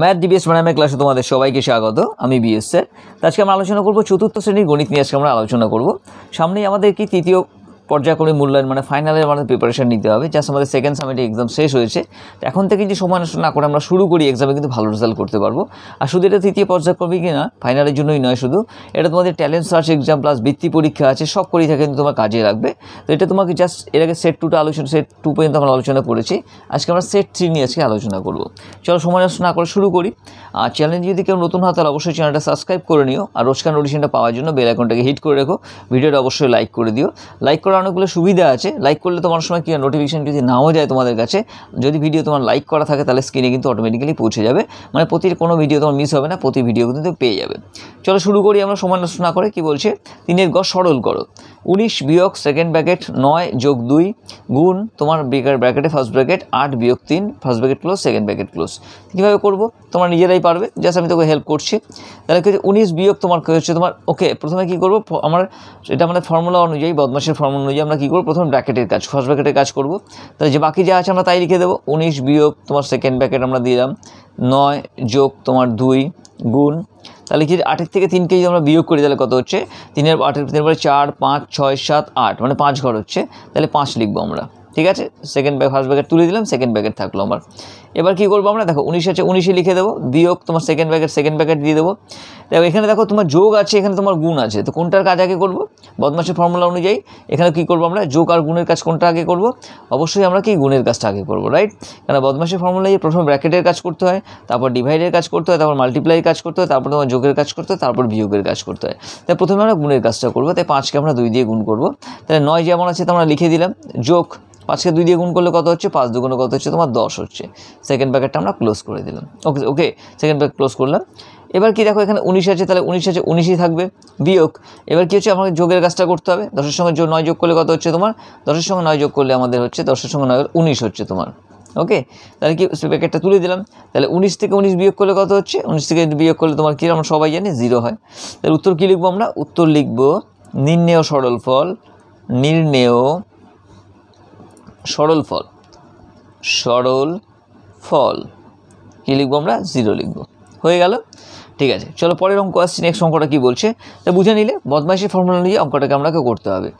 Math DBS ম্যাডামের ক্লাসে তোমাদের সবাইকে স্বাগত, আমি বিএস স্যার। আজকে আমরা আলোচনা করব চতুর্থ শ্রেণির গণিত নিয়ে, আজকে আমরা আলোচনা করব। সামনেই আমাদের কি তৃতীয় পর্যায়ক্রমিক মূল্যায়ন মানে ফাইনালের আমাদের প্রিপারেশান নিতে হবে। জাস্ট আমাদের সেকেন্ড সামিটে এক্সাম শেষ হয়েছে। এখন থেকে যে সময় নষ্ট না করে আমরা শুরু করি এক্সামে কিন্তু ভালো রেজাল্ট করতে পারব। আর শুধু এটা তৃতীয় পর্যায়ক্রমিক না ফাইনালের জন্যই নয় শুধু, এটা তোমাদের ট্যালেন্ট সার্চ এক্সাম প্লাস বৃত্তি পরীক্ষা আছে, সব পরীক্ষা কিন্তু তোমার কাজে লাগবে। তো এটা তোমাকে জাস্ট এর আগে সেট টুটা আলোচনা সেট টু পর্যন্ত আমরা আলোচনা করেছি। আজকে আমরা সেট থ্রি নিয়ে আজকে আলোচনা করব। চলো সময় নষ্ট না করে শুরু করি। আর চ্যানেল যদি কেউ নতুন হয় তাহলে অবশ্যই চ্যানেলটা সাবস্ক্রাইব করে নিও। আর রোজকার নোটিশনটা পাওয়ার জন্য বেল আইকনটাকে হিট করে রেখো। ভিডিওটা অবশ্যই লাইক করে দিও। লাইক করার অনেকগুলো সুবিধা আছে। লাইক করলে তোমার সময় কি নোটিফিকেশন যদি নাও যায় তোমাদের কাছে, যদি ভিডিও তোমার লাইক করা থাকে, তাহলে স্ক্রিনে কিন্তু অটোমেটিক্যালি পৌঁছে যাবে। মানে প্রতি কোনো ভিডিও তোমার মিস হবে না, প্রতি ভিডিও কিন্তু পেয়ে যাবে। চলো শুরু করি আমরা সময় নষ্ট না করে, কি বলছে? তিনের গড় সরল করো। উনিশ বিয়োগ সেকেন্ড ব্র্যাকেট নয় যোগ দুই গুণ তোমার ব্রেকার ব্র্যাকেটে ফার্স্ট ব্র্যাকেট আট বিয়োগ তিন first bracket close second bracket close কীভাবে করব? তোমরা নিজেরাই পারবে। জাস্ট আমি তোকে হেল্প করছি। তাহলে কি উনিশ বিয়োগ তোমার হচ্ছে? তোমার ওকে প্রথমে কী করব? আমার, এটা আমাদের ফর্মুলা অনুযায়ী বদমাসের ফর্মুলা অনুযায়ী আমরা কী করব? প্রথম ব্র্যাকেটের কাজ ফার্স্ট ব্র্যাকেটের কাজ করব। তাহলে যে বাকি যা আছে আমরা তাই লিখে দেবো। উনিশ বিয়োগ তোমার সেকেন্ড ব্র্যাকেট আমরা দিলাম। নয় যোগ তোমার দুই গুণ। তাহলে কি আটের থেকে তিনকে যদি আমরা বিয়োগ করি, তাহলে কত হচ্ছে? তিনের আটের তিনের পরে চার, পাঁচ, ছয়, সাত, আট মানে পাঁচ ঘর হচ্ছে। তাহলে পাঁচ লিখব আমরা। ঠিক আছে? সেকেন্ড ব্যাগ ফার্স্ট ব্যাগেট তুলে দিলাম সেকেন্ড ব্যাগেট থাকল আমার। এবার কী করব আমরা? দেখো, উনিশ আছে, উনিশে লিখে দেবো। বিয়োগ তোমার সেকেন্ড ব্যাগেট সেকেন্ড ব্যাগেট দিয়ে দেবো। দেখো, এখানে দেখো তোমার যোগ আছে, এখানে তোমার গুণ আছে। তো কোনটার কাজ আগে করব? বদমাসের ফর্মুলা অনুযায়ী। এখানে কী করব আমরা? যোগ আর গুণের কাজ কোনটা আগে করব? অবশ্যই আমরা কি গুণের কাজটা আগে করব রাইট কারণ বদমাসের ফর্মুলায় প্রথম ব্র্যাকেটের কাজ করতে হয়, তারপর ডিভাইডের কাজ করতে হয়, তারপর মাল্টিপ্লাইয়ের কাজ করতে হয়, তারপর তোমার যোগের কাজ করতে হয়, তারপর বিয়োগের কাজ করতে হয়। তাই প্রথমে আমরা গুণের কাজটা করব। তাই পাঁচকে আমরা দুই দিয়ে গুণ করব। তাহলে নয় যেমন আছে তো আমরা লিখে দিলাম। যোগ পাঁচকে দুই দিয়ে গুণ করলে কত হচ্ছে? পাঁচ দুগুণে কত হচ্ছে? তোমার দশ হচ্ছে। সেকেন্ড প্যাকেটটা আমরা ক্লোজ করে দিলাম। Okay okay second packet close করলাম। এবার কি দেখো এখানে উনিশ আছে, তাহলে উনিশ আছে, উনিশই থাকবে। বিয়োগ। এবার কি হচ্ছে? আমাকে যোগের কাজটা করতে হবে। দশের সঙ্গে যোগ নয় যোগ করলে কত হচ্ছে তোমার? দশের সঙ্গে নয় যোগ করলে আমাদের হচ্ছে, দশের সঙ্গে নয় উনিশ হচ্ছে তোমার। ওকে তাহলে কি প্যাকেটটা তুলে দিলাম। তাহলে উনিশ থেকে উনিশ বিয়োগ করলে কত হচ্ছে? উনিশ থেকে বিয়োগ করলে তোমার কী? আমরা সবাই জানি জিরো হয়। তাহলে উত্তর কী লিখব আমরা? উত্তর লিখব নির্ণেয় সরল ফল নির্ণেয় সরল ফল। সরল ফল। কী লিখব আমরা? জিরো লিখব। হয়ে গেল? ঠিক আছে, চলো পরের অঙ্ক আসছি। নেক্সট অঙ্কটা কী বলছে? তা বুঝে নিলে বদমাইশের ফর্মুলা অনুযায়ী অঙ্কটাকে আমাকে করতে হবে?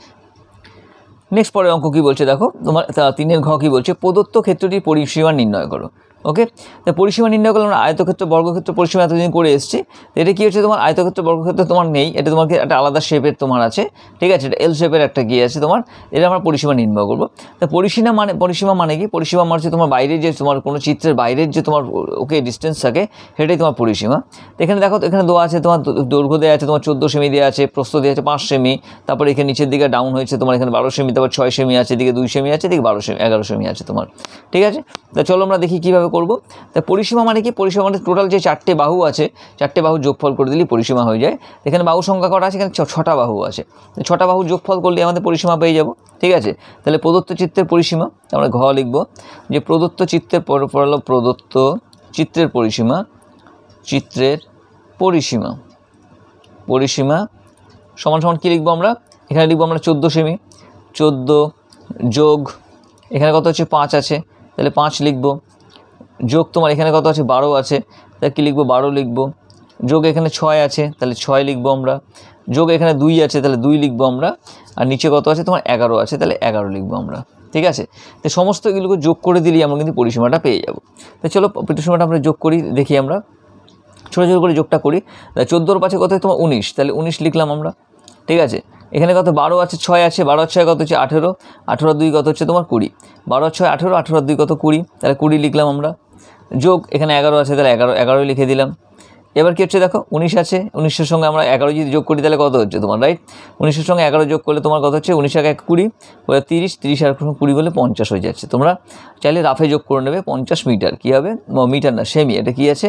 নেক্সট পরের অঙ্ক কী বলছে দেখো? তোমার তিনের ঘ কী বলছে? প্রদত্ত ক্ষেত্রটির পরিসীমা নির্ণয় করো। ওকে তা পরিসীমা নির্ণয় করলে আমরা আয়তক্ষেত্র, বর্গক্ষেত্র পরিসীমা এতদিন করে এসেছি। এটা কী হচ্ছে তোমার? আয়তক্ষেত্র, বর্গক্ষেত্র তোমার নেই, এটা তোমাকে একটা আলাদা শেপের তোমার আছে। ঠিক আছে? এটা এল শেপের একটা কি আছে তোমার। এটা আমরা পরিসীমা নির্ণয় করব। তা পরিসীমা মানে পরিসীমা মানে কি? পরিসীমা মানে হচ্ছে তোমার বাইরের যে তোমার কোনো চিত্রের বাইরের যে তোমার, ওকে ডিস্টেন্স থাকে, সেটাই তোমার পরিসীমা। তো এখানে দেখো এখানে দেওয়া আছে তোমার দৈর্ঘ্য দেওয়া আছে, তোমার চোদ্দ সেমি দেওয়া আছে, প্রস্থ দেওয়া আছে পাঁচ সেমি। তারপরে এখানে নিচের দিকে ডাউন হয়েছে তোমার এখানে বারো সেমি, তারপর ছয় সেমি আছে, এদিকে দুই সেমি আছে, এদিকে বারো সেমি, এগারো সেমি আছে তোমার। ঠিক আছে? তা চলো আমরা দেখি কীভাবে করব। তা পরিসীমা মানে কি? পরিসীমা মানে টোটাল যে চারটে বাহু আছে, চারটে বাহু যোগফল করে দিলেই পরিসীমা হয়ে যায়। এখানে বাহু সংখ্যা করা আছে? এখানে ছটা বাহু আছে। ছটা বাহু যোগফল করলে আমাদের পরিসীমা পেয়ে যাব। ঠিক আছে? তাহলে প্রদত্ত চিত্রের পরিসীমা আমরা ঘ লিখব। যে প্রদত্ত চিত্রের পর পড়ালো প্রদত্ত চিত্রের পরিসীমা চিত্রের পরিসীমা। পরিসীমা সমান সমান কী লিখব আমরা? এখানে লিখব আমরা চোদ্দ সেমি। চোদ্দ যোগ, এখানে কত হচ্ছে? পাঁচ আছে। তাহলে পাঁচ লিখব। যোগ তোমার এখানে কত আছে? বারো আছে। তাহলে কী লিখব? বারো লিখব। যোগ এখানে ছয় আছে, তাহলে ছয় লিখব আমরা। যোগ এখানে দুই আছে, তাহলে দুই লিখব আমরা। আর নিচে কত আছে? তোমার এগারো আছে, তাহলে এগারো লিখব আমরা। ঠিক আছে? তো সমস্ত এগুলোকে যোগ করে দিলেই আমরা কিন্তু পরিসীমাটা পেয়ে যাব। তো চলো পরিসীমাটা আমরা যোগ করি, দেখি আমরা। ছোটো ছোটো করে যোগটা করি। চোদ্দোর পাশে কত তোমার উনিশ। তাহলে উনিশ লিখলাম আমরা। ঠিক আছে? এখানে কত? বারো আছে, ছয় আছে। বারো ছয় কত হচ্ছে? আঠেরো। আঠেরো দুই কত হচ্ছে? তোমার কুড়ি। বারো ছয়, আঠেরো। আঠেরো দুই কত? কুড়ি। তাহলে কুড়ি লিখলাম আমরা। যোগ, এখানে এগারো আছে, তাহলে এগারো, এগারোই লিখে দিলাম। এবার কী হচ্ছে দেখো, উনিশ আছে, উনিশের সঙ্গে আমরা এগারো যদি যোগ করি, তাহলে কত হচ্ছে তোমার রাইট উনিশের সঙ্গে এগারো যোগ করলে তোমার কত হচ্ছে, উনিশ এক এক কুড়ি ওরা তিরিশ তিরিশ আর কুড়ি করলে পঞ্চাশ হয়ে যাচ্ছে। তোমরা চাইলে রাফে যোগ করে নেবে, পঞ্চাশ মিটার, কী হবে? মিটার না সেমি এটা কী আছে?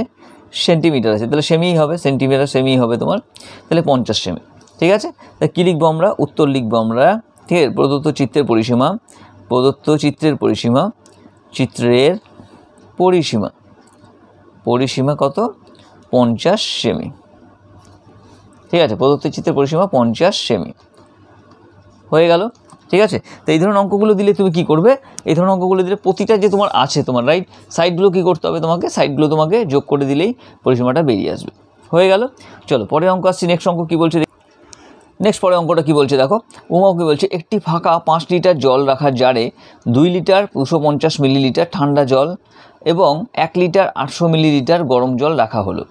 সেন্টিমিটার আছে, তাহলে সেমিই হবে সেন্টিমিটার সেমিই হবে তোমার, তাহলে পঞ্চাশ সেমি ঠিক আছে? তা কী লিখব আমরা? উত্তর লিখব আমরা, ঠিক আছে? প্রদত্ত চিত্রের পরিসীমা, প্রদত্ত চিত্রের পরিসীমা চিত্রের পরিসীমা। পরিসীমা কত? পঞ্চাশ সেমি। ঠিক আছে, প্রদত্ত চিত্রের পরিসীমা পঞ্চাশ সেমি। হয়ে গেল, ঠিক আছে? তো এই ধরনের অঙ্কগুলো দিলে তুমি কি করবে? এই ধরনের অঙ্কগুলো দিলে প্রতিটা যে তোমার আছে তোমার রাইট সাইডগুলো কি করতে হবে তোমাকে? সাইডগুলো তোমাকে যোগ করে দিলেই পরিসীমাটা বেরিয়ে আসবে। হয়ে গেল, চলো, পরের অঙ্ক আসছি নেক্সট অঙ্ক কী বলছে? নেক্সট পরে অঙ্কটা কী বলছে দেখো? উমাও কী বলছে? একটি ফাঁকা পাঁচ লিটার জল রাখার জারে দুই লিটার দুশো পঞ্চাশ মিলিলিটার ঠান্ডা জল এবং এক লিটার আটশো মিলিলিটার গরম জল রাখা হলো।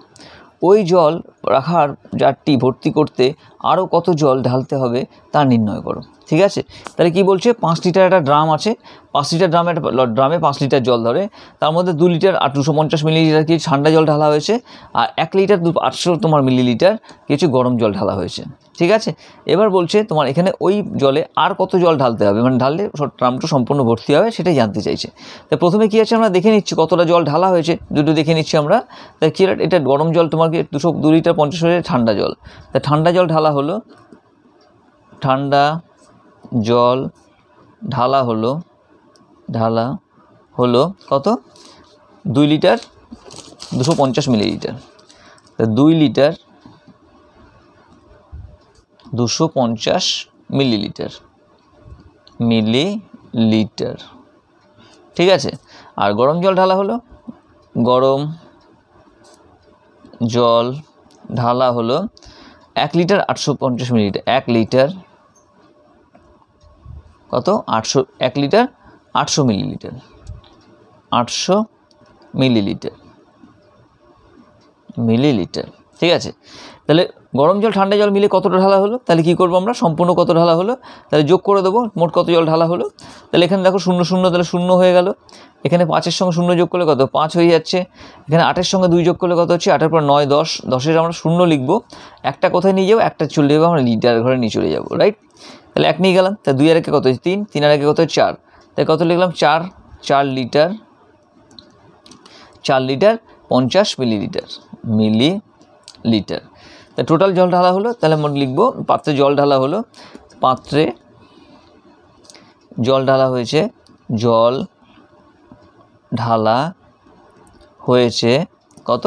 ওই জল রাখার জারটি ভর্তি করতে আরও কত জল ঢালতে হবে তা নির্ণয় করো। ঠিক আছে? তাহলে কি বলছে? পাঁচ লিটার একটা ড্রাম আছে। পাঁচ লিটার ড্রামে একটা ড্রামে পাঁচ লিটার জল ধরে। তার মধ্যে দু লিটার আর দুশো পঞ্চাশ মিলিলিটার কি ঠান্ডা জল ঢালা হয়েছে আর এক লিটার দু আটশো তোমার মিলিলিটার কিছু গরম জল ঢালা হয়েছে। ঠিক আছে? এবার বলছে তোমার এখানে ওই জলে আর কত জল ঢালতে হবে? মানে ঢাললে ড্রামটা সম্পূর্ণ ভর্তি হবে সেটাই জানতে চাইছে। তো প্রথমে কী আছে? আমরা দেখে নিচ্ছি কতটা জল ঢালা হয়েছে। দুটো দেখে নিচ্ছি আমরা। তাই কী এটা গরম জল তোমাকে দুশো দু লিটার পঞ্চাশ লিটার ঠান্ডা জল। তা ঠান্ডা জল ঢালা হলো, ঠান্ডা জল ঢালা হলো ঢালা হলো কত? দুই লিটার দুশো পঞ্চাশ মিলিলিটার। তা দুই লিটার দুশো পঞ্চাশ মিলিলিটার। মিলিলিটার। ঠিক আছে? আর গরম জল ঢালা হলো, গরম জল ঢালা হলো এক লিটার আটশো পঞ্চাশ মিলিলিটার এক লিটার কত? আটশো, এক লিটার আটশো মিলিলিটার আটশো মিলিলিটার মিলিলিটার ঠিক আছে? তাহলে গরম জল, ঠান্ডা জল মিলে কতটা ঢালা হলো? তাহলে কী করব আমরা? সম্পূর্ণ কত ঢালা হলো? তাহলে যোগ করে দেবো, মোট কত জল ঢালা হলো? তাহলে এখানে দেখো শূন্য শূন্য, তাহলে শূন্য হয়ে গেল। এখানে পাঁচের সঙ্গে শূন্য যোগ করলে কত? পাঁচ হয়ে যাচ্ছে। এখানে আটের সঙ্গে দুই যোগ করলে কত হচ্ছে? আটের পর নয়, দশ। দশের আমরা শূন্য লিখব। একটা কোথায় নিয়ে যাব? একটা চলে যাব, আমরা লিটার ঘরে নিয়ে চলে যাব রাইট তাহলে এক নিয়ে গেলাম। তা দুই আর একে কত হচ্ছে? তিন। তিন আর একে কত হচ্ছে? চার। তাই কত লিখলাম? চার। চার লিটার চার লিটার পঞ্চাশ মিলিলিটার মিলি লিটার। তা টোটাল জল ঢালা হলো, তাহলে আমরা লিখব, পাত্রে জল ঢালা হলো, পাত্রে জল ঢালা হয়েছে, জল ঢালা হয়েছে কত?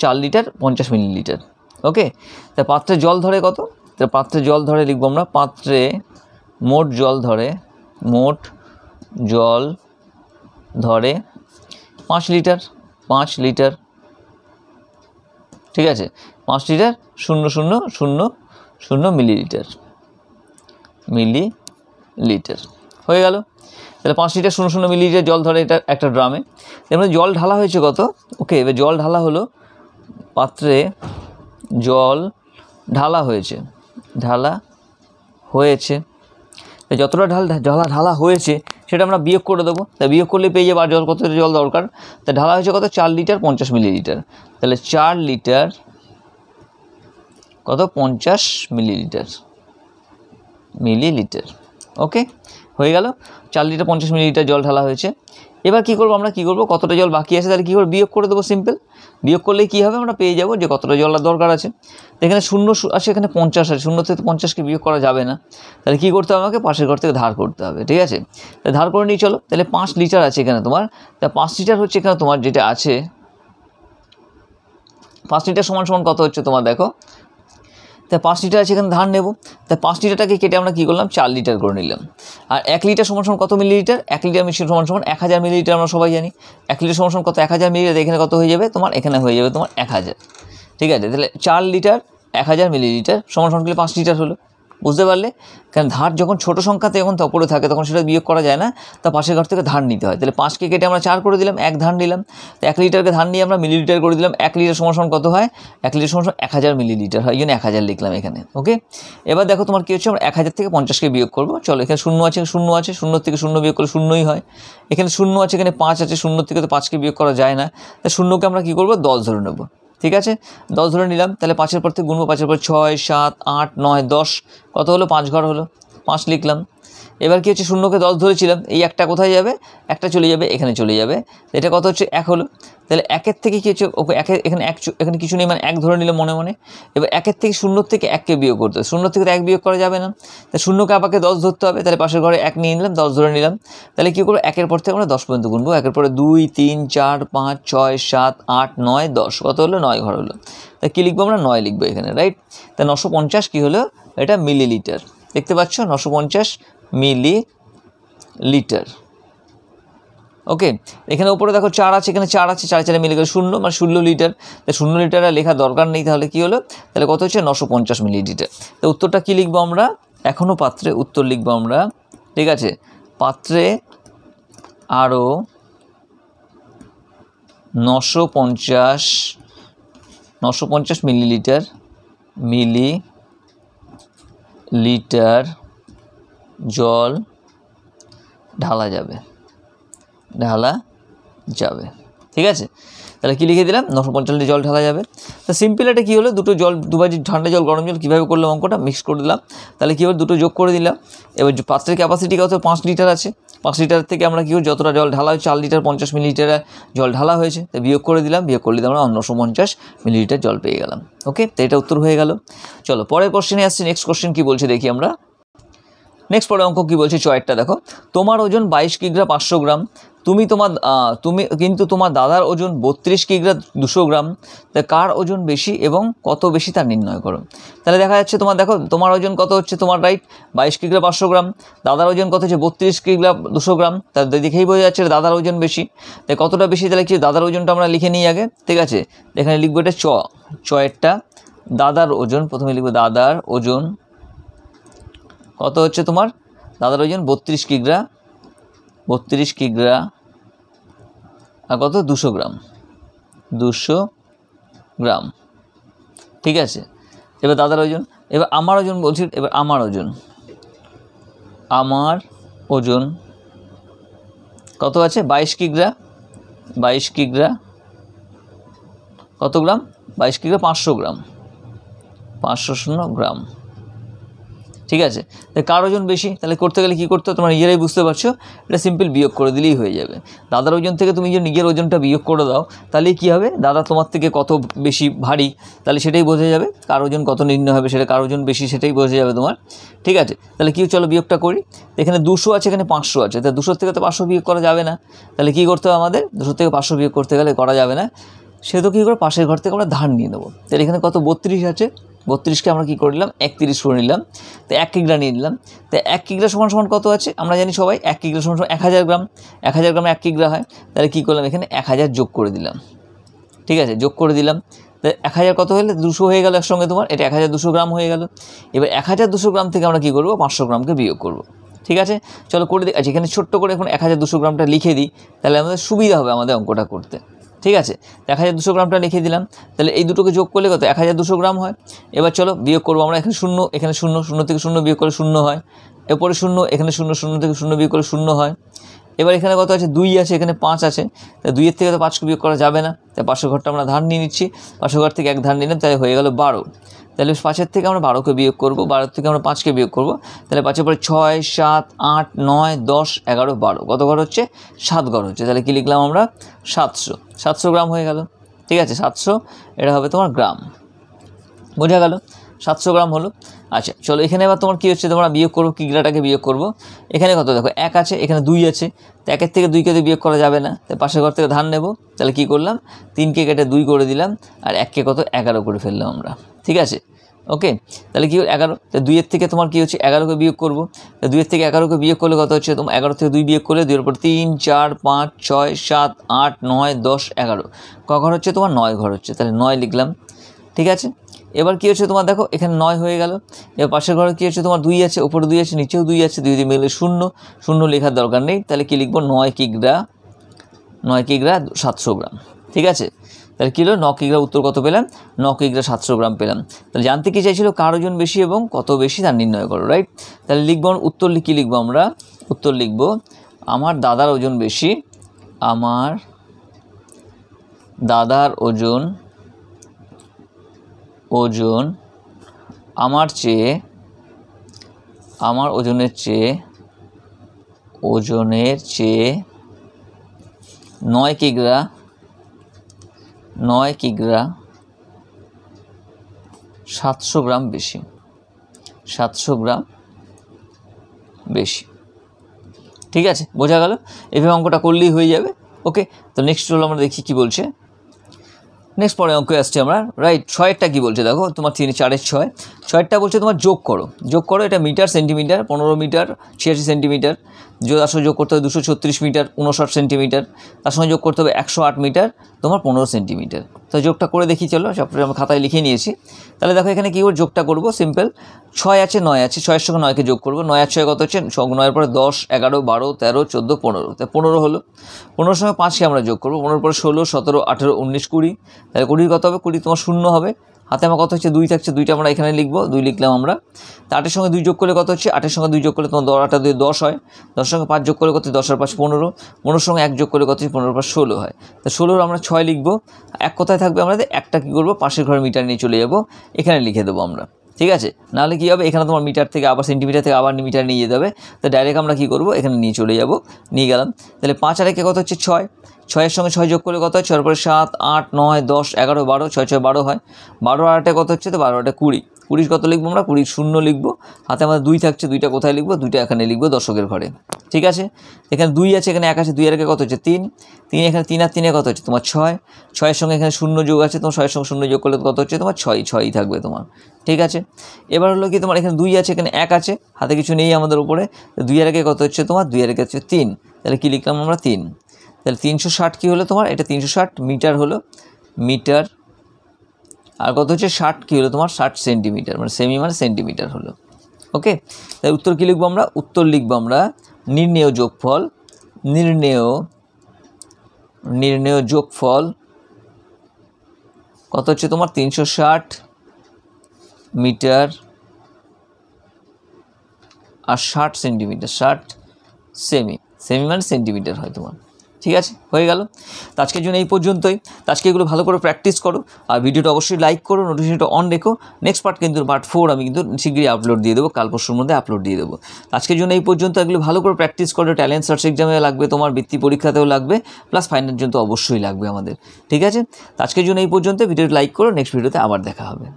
চার লিটার, পঞ্চাশ মিলিলিটার ওকে তা পাত্রে জল ধরে কত? তা পাত্রে জল ধরে লিখব আমরা, পাত্রে মোট জল ধরে, মোট জল ধরে পাঁচ লিটার পাঁচ লিটার ঠিক আছে? পাঁচ লিটার, শূন্য শূন্য শূন্য শূন্য মিলিলিটার। মিলি লিটার হয়ে গেল। তাহলে পাঁচ লিটার, শূন্য শূন্য মিলিলিটার জল ধরে এটা একটা ড্রামে। এবার জল ঢালা হয়েছে কত? ওকে, এবার জল ঢালা হলো, পাত্রে জল ঢালা হয়েছে। ঢালা হয়েছে। তা যতটা ঢাল ঢালা ঢালা হয়েছে, সেটা আমরা বিয়োগ করে দেবো। তা বিয়োগ করলে পেয়ে যাব আর জল কত জল দরকার? তা ঢালা হয়েছে কত? চার লিটার পঞ্চাশ মিলিলিটার। তাহলে চার লিটার কত? পঞ্চাশ মিলিলিটার। মিলিলিটার। ওকে? হয়ে গেল। চার লিটার পঞ্চাশ মিলিলিটার জল ঢালা হয়েছে। এবার কী করব আমরা? কী করব? কতটা জল বাকি আছে তাহলে কী করব? বিয়োগ করে দেবো সিম্পল বিয়োগ করলে কী হবে? আমরা পেয়ে যাব যে কতটা জলের দরকার আছে। তো এখানে শূন্য আছে এখানে পঞ্চাশ আছে। শূন্য থেকে পঞ্চাশকে বিয়োগ করা যাবে না। তাহলে কী করতে হবে আমাকে? পাশের ঘর থেকে ধার করতে হবে, ঠিক আছে? তাহলে ধার করে নিয়ে চলো। তাহলে পাঁচ লিটার আছে এখানে তোমার। তা পাঁচ লিটার হচ্ছে এখানে তোমার যেটা আছে, পাঁচ লিটার সমান সমান কত হচ্ছে তোমার দেখো? তা পাঁচ লিটার আছে এখানে ধান নেব। তা পাঁচ লিটারটাকে কেটে আমরা কী করলাম? চার লিটার করে নিলাম। আর এক লিটার সমান সমান কত মিলিলিটার? এক লিটার মিশ্রণ সমান সমান এক হাজার মিলিলিটার আমরা সবাই জানি। এক লিটার সমান সমান কত? এক হাজার মিলিলিটার, এখানে কত হয়ে যাবে? তোমার এখানে হয়ে যাবে তোমার এক হাজার। ঠিক আছে? তাহলে চার লিটার, এক হাজার মিলিলিটার সমান সমান করলে পাঁচ লিটার হলো। বুঝতে পারলে? কারণ ধার যখন ছোট সংখ্যাতে যখন ওপরে থাকে, তখন সেটা বিয়োগ করা যায় না। তা পাশের ঘর থেকে ধার নিতে হয়। তাহলে পাঁচকে কেটে আমরা চার করে দিলাম, এক ধান নিলাম। তো এক লিটারকে ধান নিয়ে আমরা মিলিলিটার করে দিলাম। এক লিটার সমান কত হয়? এক লিটার সমান এক হাজার মিলিলিটার হয়। এই জন্য এক হাজার লিখলাম এখানে ওকে এবার দেখো তোমার কী হচ্ছে? আমরা এক হাজার থেকে পঞ্চাশকে বিয়োগ করব। চলো, এখানে শূন্য আছে শূন্য আছে। শূন্য থেকে শূন্য বিয়োগ করলে শূন্যই হয়। এখানে শূন্য আছে, এখানে পাঁচ আছে। শূন্য থেকে তো পাঁচকে বিয়োগ করা যায় না। তা শূন্যকে আমরা কী করব? দশ ধরে নেব। ঠিক আছে? দশ ধরে নিলাম, তাহলে পাঁচের পর থেকে গুনবো, পাঁচের পর ছয়, সাত, আট, নয়, দশ। কত হলো? পাঁচ ঘর হলো। পাঁচ লিখলাম। এবার কি হচ্ছে, শূন্যকে দশ ধরেছিলাম, এই একটা কোথায় যাবে? একটা চলে যাবে, এখানে চলে যাবে। এটা কত হচ্ছে? এক হলো। তাহলে একের থেকে কী হচ্ছে? ওকে একে, এখানে এক এখানে কিছু নেই মানে এক ধরে নিলাম মনে মনে। এবার একের থেকে শূন্যর থেকে এককে বিয়োগ করতে হবে। শূন্য থেকে তো এক বিয়োগ করা যাবে না। তাহলে শূন্যকে আপাকে দশ ধরতে হবে। তাহলে পাশের ঘরে এক নিয়ে নিলাম, দশ ধরে নিলাম। তাহলে কী করব? একের পর থেকে আমরা দশ পর্যন্ত গুনবো। একের পরে দুই, তিন, চার, পাঁচ, ছয়, সাত, আট, নয়, দশ। কত হলো? নয় ঘর হলো। তা কী লিখব আমরা? নয় লিখব এখানে, রাইট? তা নশো পঞ্চাশ কী হলো? এটা মিলিলিটার। দেখতে পাচ্ছ? নশো পঞ্চাশ মিলি লিটার ওকে, এখানে উপরে দেখো চার আছে, এখানে চার আছে, চার চারে মিলে গেলে শূন্য মানে শূন্য লিটার। তাই শূন্য লিটার লেখার দরকার নেই, তাহলে কি হলো? তাহলে কত হচ্ছে? নশো পঞ্চাশ মিলিলিটার। তো উত্তরটা কি লিখব আমরা? এখনও পাত্রে উত্তর লিখব আমরা। ঠিক আছে? পাত্রে আরও নশো পঞ্চাশ নশো পঞ্চাশ মিলিলিটার মিলি লিটার জল ঢালা যাবে। ঢালা যাবে। ঠিক আছে? তাহলে কী লিখে দিলাম? নশো লিটার জল ঢালা যাবে। তো সিম্পল এটা কী হলো? দুটো জল দুবাজি ঠান্ডা জল, গরম জল কীভাবে করলাম অঙ্কটা? মিক্স করে দিলাম। তাহলে কী হলো দুটো যোগ করে দিলাম। এবার পাত্রের ক্যাপাসিটি কত? পাঁচ লিটার আছে। পাঁচ লিটার থেকে আমরা কী করি যতটা জল ঢালা হয়েছে, চার লিটার, পঞ্চাশ মিলিলিটার জল ঢালা হয়েছে। তো বিয়োগ করে দিলাম। বিয়োগ করলে আমরা নশো পঞ্চাশ মিলিলিটার জল পেয়ে গেলাম। ওকে তো এটা উত্তর হয়ে গেল। চলো, পরের কোশ্চেনে আসছি। নেক্সট কোশ্চেন কী বলছে? দেখি আমরা। নেক্সট পরে অঙ্ক কী বলছে? চয়েরটা দেখো। তোমার ওজন বাইশ কিগ্রা পাঁচশো গ্রাম। তুমি তোমার তুমি কিন্তু তোমার দাদার ওজন বত্রিশ কিগ্রা দুশো গ্রাম। তা কার ওজন বেশি এবং কত বেশি তা নির্ণয় করো। তাহলে দেখা যাচ্ছে তোমার দেখো, তোমার ওজন কত হচ্ছে তোমার রাইট বাইশ কিগ্রা পাঁচশো গ্রাম। দাদার ওজন কত হচ্ছে? বত্রিশ কিগ্রা দুশো গ্রাম। তা দেখেই বোঝা যাচ্ছে দাদার ওজন বেশি। তাই কতটা বেশি তাহলে কি দাদার ওজনটা আমরা লিখে নিই আগে। ঠিক আছে? এখানে লিখব এটা চ। চয়েরটা দাদার ওজন, প্রথমে লিখব দাদার ওজন কত হচ্ছে তোমার? দাদার ওজন বত্রিশ কিগ্রা। বত্রিশ কিগ্রা। আর কত? দুশো গ্রাম। দুশো গ্রাম। ঠিক আছে? এবার দাদার ওজন, এবার আমার ওজন বলছি, এবার আমার ওজন। আমার ওজন কত আছে? বাইশ কিগ্রা। বাইশ কিগ্রা। কত গ্রাম? বাইশ কিগ্রা পাঁচশো গ্রাম। পাঁচশো শূন্য গ্রাম। ঠিক আছে? তাই কার ওজন বেশি? তাহলে করতে গেলে কী করতে তোমরা নিজেরাই বুঝতে পারছ। এটা সিম্পল বিয়োগ করে দিলেই হয়ে যাবে। দাদার ওজন থেকে তুমি যে নিজের ওজনটা বিয়োগ করে দাও তাহলে কী হবে? দাদা তোমার থেকে কত বেশি ভারী, তাহলে সেটাই বোঝা যাবে। কার ওজন কত নির্ণয় হবে সেটা, কার ওজন বেশি সেটাই বোঝা যাবে তোমার। ঠিক আছে? তাহলে কী চলো বিয়োগটা করি। এখানে দুশো আছে, এখানে পাঁচশো আছে। তাহলে দুশোর থেকে তো পাঁচশো বিয়োগ করা যাবে না। তাহলে কী করতে হবে আমাদের? দুশো থেকে পাঁচশো বিয়োগ করতে গেলে করা যাবে না। সে তো কী করে পাশের ঘর থেকে আমরা ধার নিয়ে নেব। তাহলে এখানে কত? বত্রিশ আছে। বত্রিশকে আমরা কী করে নিলাম? একত্রিশ করে নিলাম। তো এক কিগ্রা নিয়ে নিলাম। তো এক কিগ্রা সমান সমান কত আছে? আমরা জানি সবাই এক কিগ্রা সমান সমান এক হাজার গ্রাম। এক হাজার গ্রামে এক কিগ্রা হয়। তাহলে কী করলাম? এখানে এক হাজার যোগ করে দিলাম। ঠিক আছে? যোগ করে দিলাম। এক হাজার কত হলে? দুশো হয়ে গেল একসঙ্গে তোমার। এটা এক হাজার দুশো গ্রাম হয়ে গেল। এবার এক হাজার দুশো গ্রাম থেকে আমরা কী করব? পাঁচশো গ্রামকে বিয়োগ করব। ঠিক আছে? চলো করে দিই আচ্ছা এখানে ছোট্ট করে এখন এক হাজার দুশো গ্রামটা লিখে দিই। তাহলে আমাদের সুবিধা হবে আমাদের অঙ্কটা করতে। ঠিক আছে? এক হাজার দুশো গ্রামটা লিখে দিলাম। তাহলে এই দুটোকে যোগ করলে কত? এক হাজার দুশো গ্রাম হয়। এবার চলো বিয়োগ করব আমরা। এখানে শূন্য এখানে শূন্য শূন্য থেকে শূন্য বিয়োগ করে শূন্য হয়। এরপরে শূন্য, এখানে শূন্য শূন্য থেকে শূন্য বিয়োগ করে শূন্য হয়। এবার এখানে কত আছে? দুই আছে, এখানে পাঁচ আছে। তাই দুইয়ের থেকে তো পাঁচকে বিয়োগ করা যাবে না। তাই পাঁচশো ঘরটা আমরা ধার নিয়ে নিচ্ছি। পাঁচশো ঘর থেকে এক ধার নিলাম তাই হয়ে গেল বারো। তাহলে পাঁচের থেকে আমরা বারোকে বিয়োগ করব বারো থেকে আমরা পাঁচকে বিয়োগ করব, তাহলে পাঁচের পরে ছয়, সাত, আট, নয়, দশ, এগারো, বারো, কত ঘর হচ্ছে? সাত ঘর হচ্ছে। তাহলে কী লিখলাম আমরা? সাতশো। সাতশো গ্রাম হয়ে গেল। ঠিক আছে, সাতশো, এটা হবে তোমার গ্রাম। বোঝা গেল? সাতশো গ্রাম হলো। আচ্ছা চলো এখানে এবার তোমার কী হচ্ছে? তোমরা বিয়োগ করব কিগ্রাটাকে বিয়োগ করব। এখানে কত? দেখো, এক আছে, এখানে দুই আছে। তো একের থেকে দুইকে তো বিয়োগ করা যাবে না। তাই পাশের ঘর থেকে ধান নেব। তাহলে কী করলাম? তিনকে কেটে দুই করে দিলাম। আর এককে কত? এগারো করে ফেললাম আমরা। ঠিক আছে? ওকে? তাহলে কী এগারো। তো দুইয়ের থেকে তোমার কী হচ্ছে? এগারোকে বিয়োগ করব। তো দুইয়ের থেকে এগারোকে বিয়োগ করলে কত হচ্ছে? তোমার এগারো থেকে দুই বিয়োগ করলে দুইয়ের পর তিন, চার, পাঁচ, ছয়, সাত, আট, নয়, দশ, এগারো। ক ঘর হচ্ছে? তোমার নয় ঘর হচ্ছে। তাহলে নয় লিখলাম। ঠিক আছে? এবার কী হচ্ছে তোমার দেখো, এখানে নয় হয়ে গেল। এবার পাশের ঘরে কী হচ্ছে, তোমার দুই আছে ওপরে দুই আছে, নিচেও দুই আছে, দুই দুই মিলে শূন্য। শূন্য লেখার দরকার নেই। তাহলে কী লিখব? নয় কিগ্রা নয় কিগ্রা সাতশো গ্রাম। ঠিক আছে? তাহলে কী হলো? ন কিগ্রা উত্তর কত পেলাম? ন কিগ্রা সাতশো গ্রাম পেলাম। তাহলে জানতে কি চাইছিল? কার ওজন বেশি এবং কত বেশি তার নির্ণয় করো রাইট তাহলে লিখব, উত্তর কী লিখব আমরা? উত্তর লিখব, আমার দাদার ওজন বেশি, আমার দাদার ওজন ওজন আমার চেয়ে, আমার ওজনের চেয়ে ওজনের চেয়ে নয় কিগ্রা নয় কিগ্রা সাতশো গ্রাম বেশি, সাতশো গ্রাম বেশি। ঠিক আছে, বোঝা গেল? এভাবে অঙ্কটা করলেই হয়ে যাবে। ওকে, তো নেক্সট হলো আমরা দেখি কি বলছে। নেক্সট পরে অঙ্কে আসছি আমরা। রাইট ছয়েরটা কী বলছে দেখো? তোমার তিন চারের ছয়। ছয়েরটা বলছে তোমার যোগ করো। যোগ করো, এটা মিটার সেন্টিমিটার পনেরো মিটার ছিয়াশি সেন্টিমিটার যদি আসলে যোগ করতে হবে দুশো ছত্রিশ মিটার, উনষাট সেন্টিমিটার, তার সঙ্গে যোগ করতে হবে একশো আট মিটার, তোমার পনেরো সেন্টিমিটার। তো যোগটা করে দেখি, চলো সবটা আমি খাতায় লিখে নিয়েছি। তাহলে দেখো এখানে কী করে যোগটা করব, সিম্পল। ছয় আছে, নয় আছে, ছয়ের সঙ্গে নয়কে যোগ করব। নয় আর ছয় কত হচ্ছে? নয়ের পরে দশ, এগারো, বারো, তেরো, চোদ্দ, পনেরো। তাই পনেরো হলো। পনেরোর সঙ্গে পাঁচকে আমরা যোগ করব। পনেরোর পরে ষোলো, সতেরো, আঠেরো, উনিশ, কুড়ি। তাহলে কুড়ির কত হবে? কুড়ি তোমার শূন্য হবে। হাতে আমার কত হচ্ছে দুই থাকছে, দুইটা আমরা এখানে লিখব, দুই লিখলাম আমরা। তা আটের সঙ্গে দুই যোগ করলে কত হচ্ছে? আটের সঙ্গে দুই যোগ করলে তোমার দশ আটা দুই দশ হয়। দশের সঙ্গে পাঁচ যোগ করলে কত? দশ আর পাঁচ পনেরো। পনেরোর সঙ্গে এক যোগ করলে কত হচ্ছে? পনেরো পাঁচ ষোলো হয়। তা ষোলোর আমরা ছয় লিখব। এক কথায় থাকবে আমাদের একটা কী করব? পাশের ঘরে মিটার নিয়ে চলে যাব। এখানে লিখে দেবো আমরা। ঠিক আছে? নাহলে কী হবে? এখানে তোমার মিটার থেকে আবার সেন্টিমিটার থেকে আবার মিটার নিয়ে যেতে হবে। তো ডাইরেক্ট আমরা কী করব? এখানে নিয়ে চলে যাব। নিয়ে গেলাম। তাহলে পাঁচ আর একে কত হচ্ছে? ছয়। ছয়ের সঙ্গে ছয় যোগ করলে কত হয়? ছয়ের পরে সাত, আট, নয়, দশ, এগারো, বারো, ছয় ছয়, বারো হয়। বারো আটে কত হচ্ছে? তো বারো আটে কুড়ি। কুড়ির কত লিখব আমরা? কুড়ির শূন্য লিখব। হাতে আমাদের দুই থাকছে, দুইটা কোথায় লিখব? দুইটা এখানে লিখব দশকের ঘরে। ঠিক আছে? এখানে দুই আছে, এখানে এক আছে, দুই আর একে কত হচ্ছে? তিন। তিন এখানে তিন আর তিনে কত হচ্ছে? তোমার ছয়। ছয়ের সঙ্গে এখানে শূন্য যোগ আছে, তোমার ছয়ের সঙ্গে শূন্য যোগ করলে কত হচ্ছে? তোমার ছয়। ছয়ই থাকবে তোমার। ঠিক আছে? এবার হলো কি তোমার এখানে দুই আছে, এখানে এক আছে। হাতে কিছু নেই আমাদের উপরে। দুই আর একে কত হচ্ছে তোমার? দুই আর একে হচ্ছে তিন। তাহলে কী লিখলাম আমরা? তিন। তাহলে তিনশো ষাট কী হলো তোমার? এটা তিনশো ষাট মিটার হলো। মিটার। আর কত হচ্ছে? ষাট কী হলো তোমার? ষাট সেন্টিমিটার মানে সেমি মানে সেন্টিমিটার হলো। ওকে তাই উত্তর কী লিখব আমরা? উত্তর লিখব আমরা, নির্ণেয় যোগফল, নির্ণেয় নির্ণেয় যোগফল, কত হচ্ছে তোমার? তিনশো ষাট মিটার আর ষাট সেন্টিমিটার, ষাট সেমি সেমি মানে সেন্টিমিটার হয় তোমার। ঠিক আছে? হয়ে গেল। তো আজকের জন্য এই পর্যন্তই। তো আজকে এগুলো ভালো করে প্র্যাকটিস করো। আর ভিডিওটা অবশ্যই লাইক করো নোটিফিকেশনটা অন রেখো। নেক্সট পার্ট কিন্তু পার্ট ফোর আমি কিন্তু শীঘ্রই আপলোড দিয়ে দেবো। কাল পরশুর মধ্যে আপলোড দিয়ে দেবো। আজকের জন্য এই পর্যন্ত। এগুলো ভালো করে প্র্যাকটিস করো। ট্যালেন্ট সার্চ এক্সামে লাগবে তোমার, বৃত্তি পরীক্ষাতেও লাগবে। প্লাস ফাইনাল জন্য অবশ্যই লাগবে আমাদের। ঠিক আছে? তো আজকের জন্য এই পর্যন্ত। ভিডিওটা লাইক করো। নেক্সট ভিডিওতে আবার দেখা হবে।